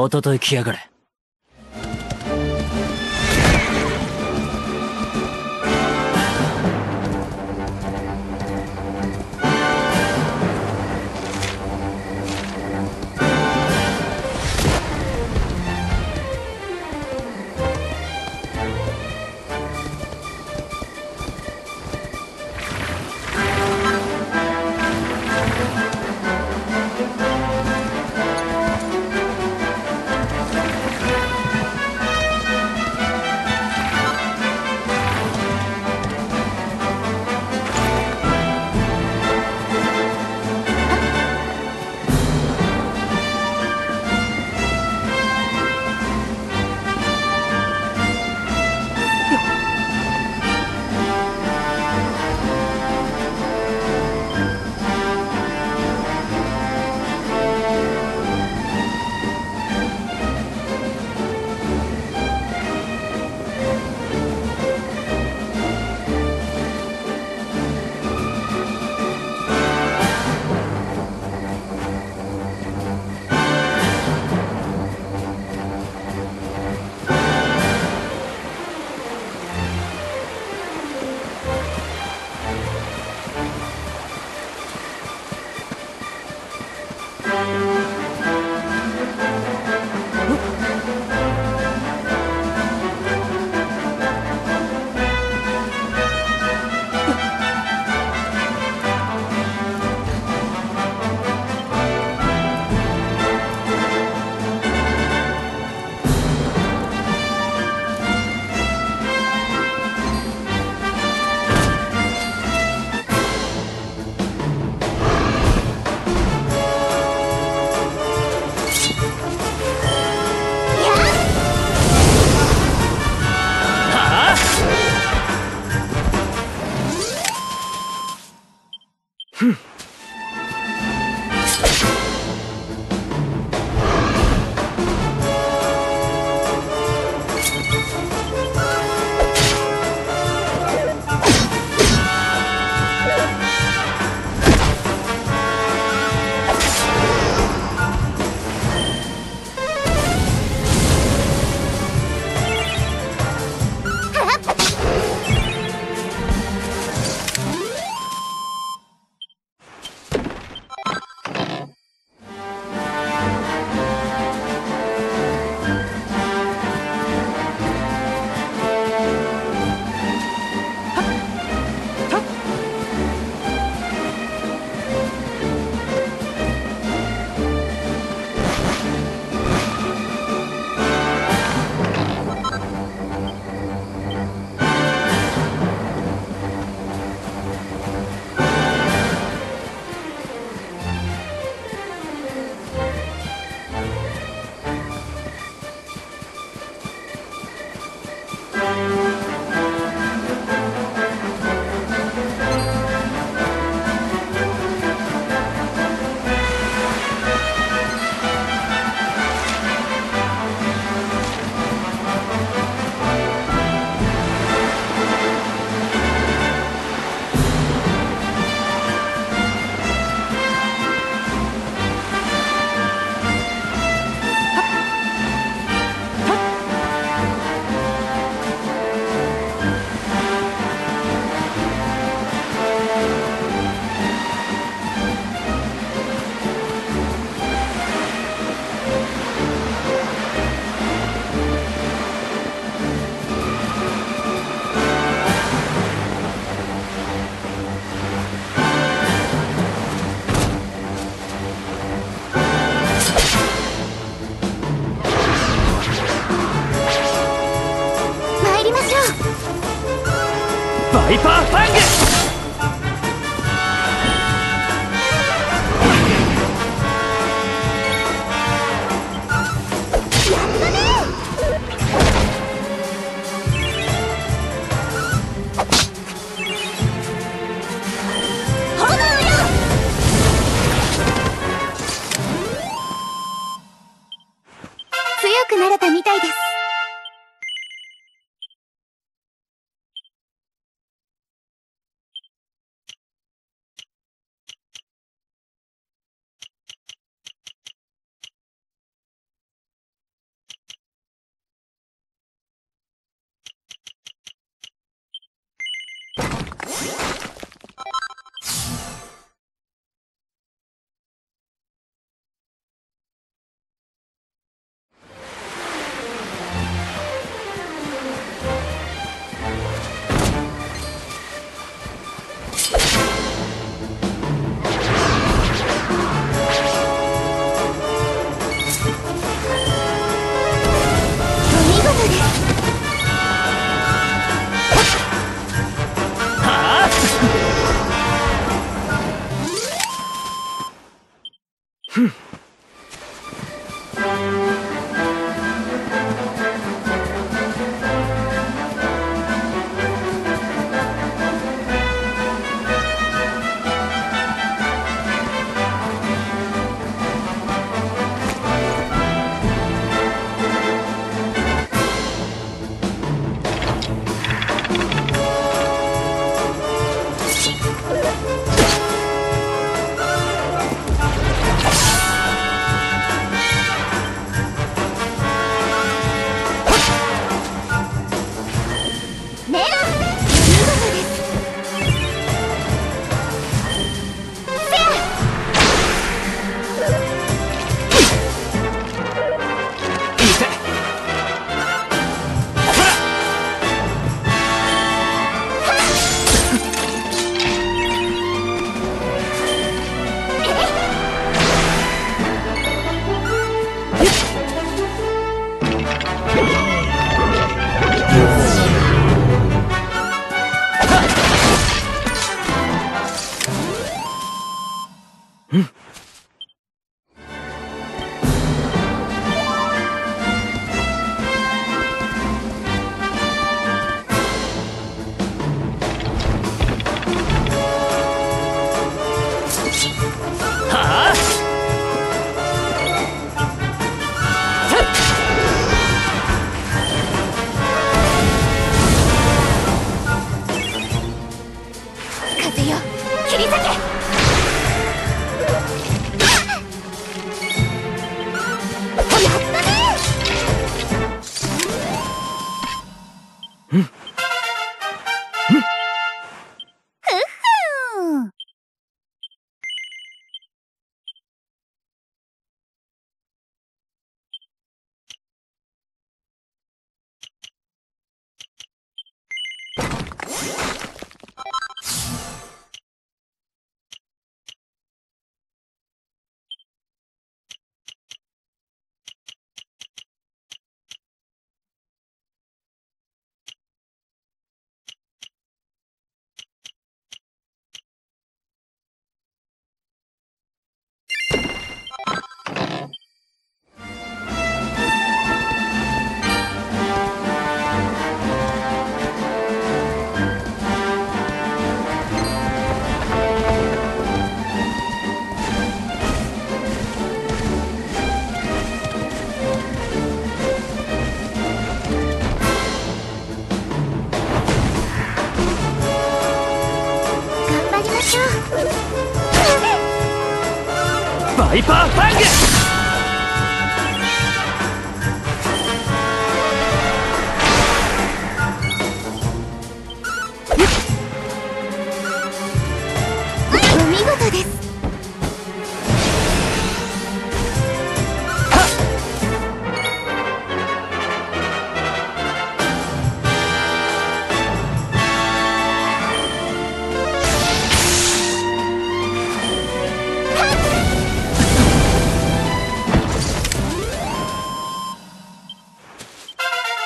おととい来やがれ。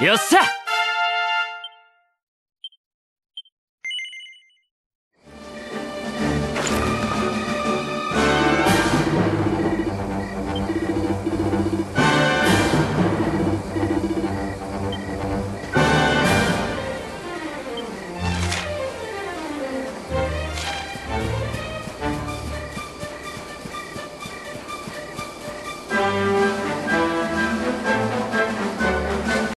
よっしゃ